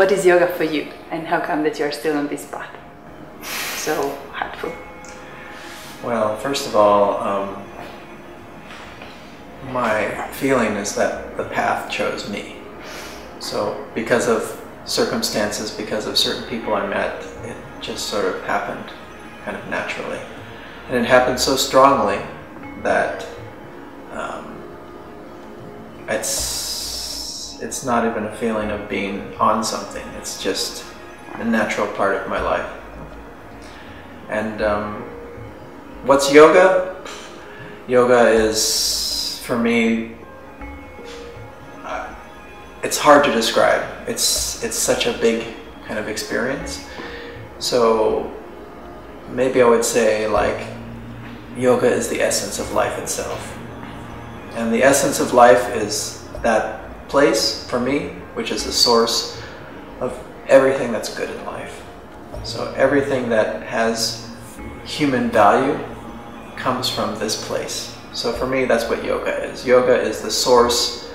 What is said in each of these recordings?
what is yoga for you, and how come that you're still on this path? So heartful. Well, first of all, um, my feeling is that the path chose me. So, because of circumstances, because of certain people I met, it just sort of happened kind of naturally. And it happened so strongly that um, it's, it's not even a feeling of being on something, it's just a natural part of my life. And um, what's yoga? Yoga is, for me, uh, it's hard to describe. It's, it's such a big kind of experience. So maybe I would say like yoga is the essence of life itself. And the essence of life is that place for me, which is the source of everything that's good in life. So everything that has human value comes from this place. So for me, that's what yoga is. Yoga is the source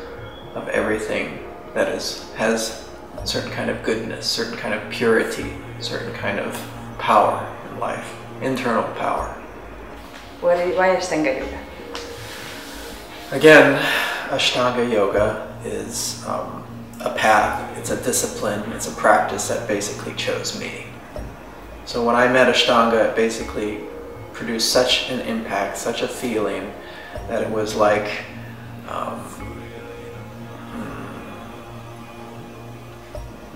of everything that is has certain kind of goodness, certain kind of purity, certain kind of power in life, internal power. What is, why Ashtanga Yoga? Again, Ashtanga Yoga is um, a path, it's a discipline, it's a practice that basically chose me. So when I met Ashtanga, it basically produced such an impact, such a feeling that it was like um,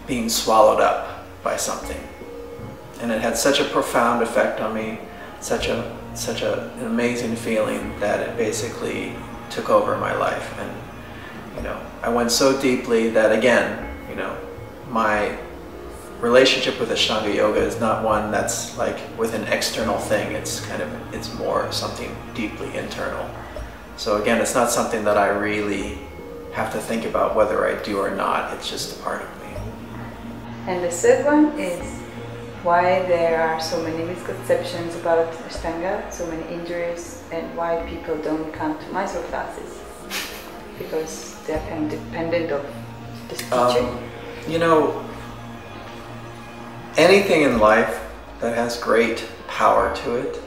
being swallowed up by something. And it had such a profound effect on me, such a such a, an amazing feeling that it basically took over my life. And you know, I went so deeply that again, you know, my relationship with Ashtanga Yoga is not one that's like with an external thing. It's kind of it's more something deeply internal. So again, it's not something that I really have to think about whether I do or not. It's just a part of me. And the third one is why there are so many misconceptions about Ashtanga, so many injuries, and why people don't come to Mysore classes because of dependent of this teacher. Um, you know, anything in life that has great power to it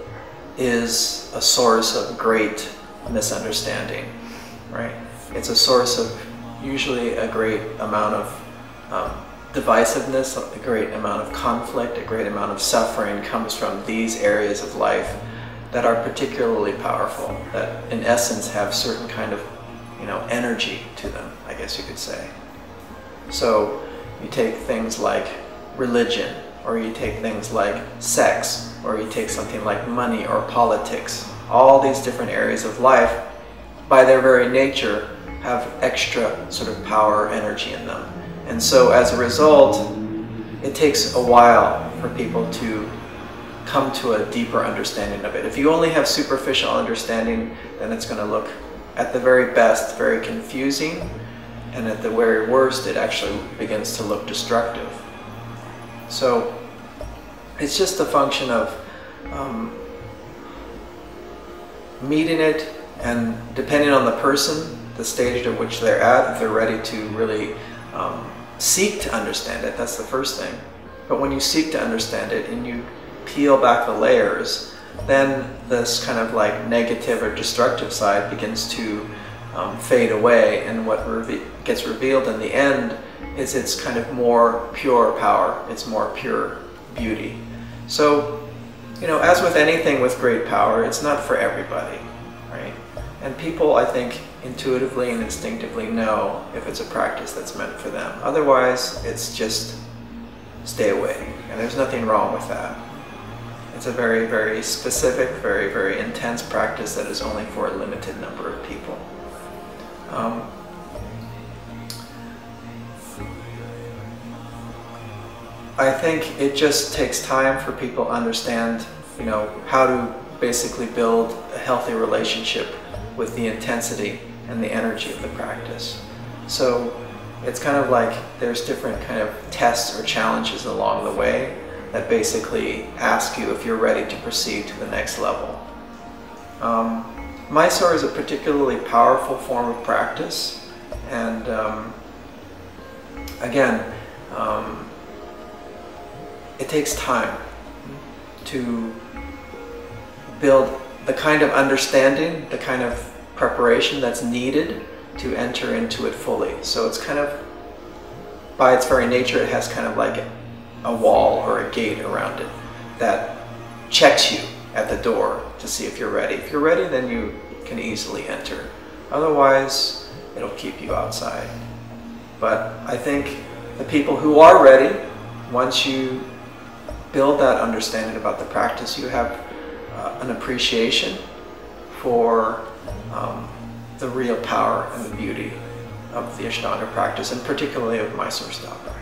is a source of great misunderstanding, right? It's a source of usually a great amount of um, divisiveness, a great amount of conflict, a great amount of suffering comes from these areas of life that are particularly powerful, that in essence have certain kind of, you know, energy to them, I guess you could say. So you take things like religion, or you take things like sex, or you take something like money or politics. All these different areas of life, by their very nature, have extra sort of power or energy in them. And so as a result, it takes a while for people to come to a deeper understanding of it. If you only have superficial understanding, then it's going to look, at the very best, very confusing, and at the very worst, it actually begins to look destructive. So it's just a function of um, meeting it and depending on the person, the stage at which they're at, if they're ready to really um, seek to understand it, that's the first thing. But when you seek to understand it and you peel back the layers, then this kind of like negative or destructive side begins to um, fade away and what reve gets revealed in the end is its kind of more pure power, its more pure beauty. So, you know, as with anything with great power, it's not for everybody, right? And people, I think, intuitively and instinctively know if it's a practice that's meant for them. Otherwise, it's just stay away. And there's nothing wrong with that. It's a very, very specific, very, very intense practice that is only for a limited number of people. Um, I think it just takes time for people to understand, you know, how to basically build a healthy relationship with the intensity and the energy of the practice. So it's kind of like there's different kind of tests or challenges along the way that basically ask you if you're ready to proceed to the next level. Um, Mysore is a particularly powerful form of practice and um, again, um, it takes time to build the kind of understanding, the kind of preparation that's needed to enter into it fully. So it's kind of, by its very nature, it has kind of like a wall or a gate around it that checks you at the door to see if you're ready. If you're ready, then you can easily enter. Otherwise, it'll keep you outside. But I think the people who are ready, once you build that understanding about the practice, you have uh, an appreciation for um, the real power and the beauty of the Ashtanga practice, and particularly of Mysore style practice.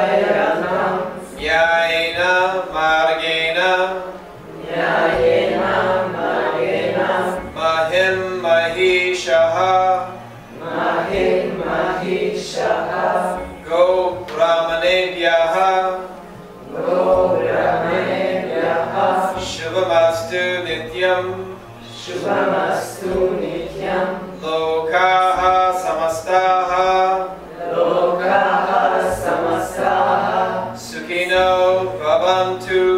गोब्राह्मणेभ्यः गोब्रह्मणेभ्यः शुभमस्तु नित्यम् शुभमस्तु नित्यम् लोकाः समस्ताः लोकाः समस्ताः सुखिनो भवन्तु सुखिनो